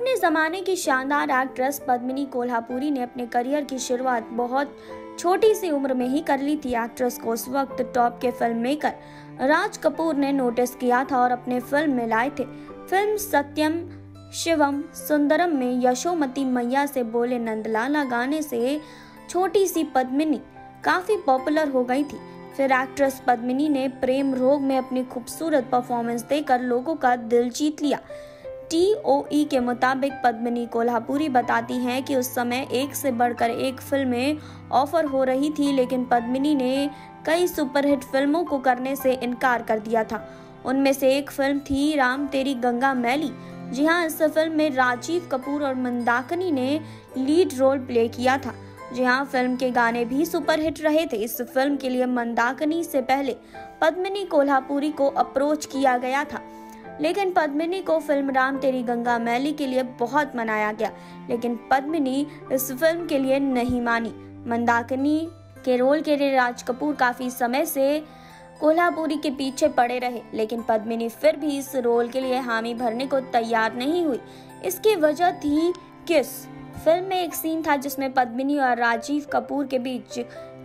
अपने ज़माने की शानदार एक्ट्रेस पद्मिनी कोल्हापुरी ने अपने करियर की शुरुआत बहुत छोटी सी उम्र में ही कर ली थी एक्ट्रेस को। उस वक्त टॉप के फ़िल्म मेकर राज कपूर ने नोटिस किया था और अपने फ़िल्म में लाए थे। फ़िल्म सत्यम, शिवम, सुंदरम में यशोमती मैया से बोले नंदलाला गाने से छोटी सी पद्मिनी काफ़ी पॉपुलर हो गई थी। फिर एक्ट्रेस पद्मिनी ने प्रेम रोग में अपनी खूबसूरत परफॉर्मेंस देकर लोगों का दिल जीत लिया। टीओई के मुताबिक पद्मिनी कोल्हापुरी बताती हैं कि उस समय एक से बढ़कर एक फ़िल्में ऑफ़र हो रही थी, लेकिन पद्मिनी ने कई सुपरहिट फ़िल्मों को करने से इनकार कर दिया था। उनमें से एक फ़िल्म थी, राम तेरी गंगा मैली। जी हाँ इस फ़िल्म में राजीव कपूर और मंदाकनी ने लीड रोल प्ले किया था। जी हाँ फ़िल्म के गाने भी सुपरहिट रहे थे। इस फ़िल्म के लिए मंदाकनी से पहले पद्मिनी कोल्हापुरी को अप्रोच किया गया था। लेकिन पद्मिनी को फ़िल्म राम तेरी गंगा मैली के लिए बहुत मनाया गया, लेकिन पद्मिनी इस फ़िल्म के लिए नहीं मानी। मंदाकिनी के रोल के लिए राज कपूर काफ़ी समय से कोल्हापुरी के पीछे पड़े रहे, लेकिन पद्मिनी फिर भी इस रोल के लिए हामी भरने को तैयार नहीं हुई। इसकी वजह थी किस? फ़िल्म में एक सीन था जिसमें पद्मिनी और राजीव कपूर के बीच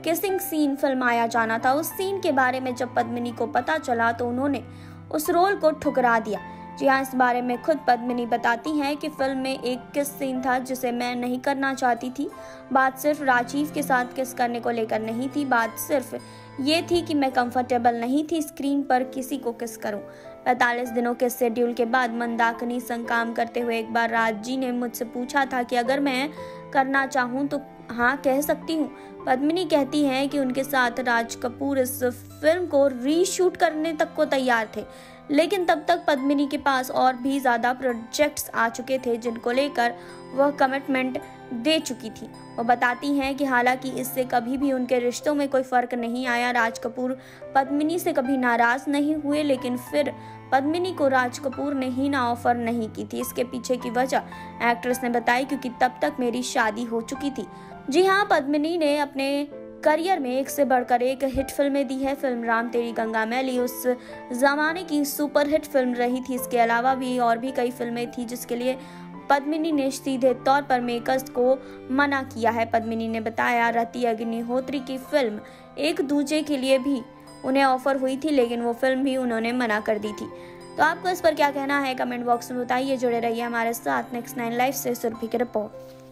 किसिंग सीन फिल्माया जाना था। उस सीन के बारे में जब पद्मिनी को पता चला तो उन्होंने उस रोल को ठुकरा दिया। जी हाँ इस बारे में खुद पद्मिनी बताती हैं कि फ़िल्म में एक किस सीन था जिसे मैं नहीं करना चाहती थी। बात सिर्फ़ राजीव के साथ किस करने को लेकर नहीं थी। बात सिर्फ़ ये थी कि मैं कंफर्टेबल नहीं थी स्क्रीन पर किसी को किस करूँ। पैतालीस दिनों के शेड्यूल के बाद मंदाकनी संग काम करते हुए एक बार राज जी ने मुझसे पूछा था कि अगर मैं करना चाहूँ तो हाँ कह सकती हूँ। पद्मिनी कहती हैं कि उनके साथ राज कपूर इस फ़िल्म को रीशूट करने तक को तैयार थे। लेकिन तब तक पद्मिनी के पास और भी ज़्यादा प्रोजेक्ट्स आ चुके थे जिनको लेकर वह कमिटमेंट दे चुकी थी। वो बताती हैं कि हालाँकि इससे कभी भी उनके रिश्तों में कोई फ़र्क नहीं आया। राज कपूर पद्मिनी से कभी नाराज़ नहीं हुए, लेकिन फिर पद्मिनी को राज कपूर ने ही ना ऑफ़र नहीं की थी। इसके पीछे की वजह एक्ट्रेस ने बताई, क्योंकि तब तक मेरी शादी हो चुकी थी। जी हाँ पद्मिनी ने अपने करियर में एक से बढ़कर एक हिट फ़िल्में दी है। फ़िल्म राम तेरी गंगा मैली, उस जमाने की सुपर हिट फ़िल्म रही थी। इसके अलावा भी और भी कई फ़िल्में थी, जिसके लिए पद्मिनी ने सीधे तौर पर मेकर्स को मना किया है। पद्मिनी ने बताया, रति अग्निहोत्री की फ़िल्म एक दूजे के लिए भी उन्हें ऑफ़र हुई थी, लेकिन वो फ़िल्म भी उन्होंने मना कर दी थी। तो आपको इस पर क्या कहना है? कमेंट बॉक्स में बताइए, जुड़े रहिए हमारे साथ। नेक्स्ट नाइन लाइफ से सुरभि की रिपोर्ट।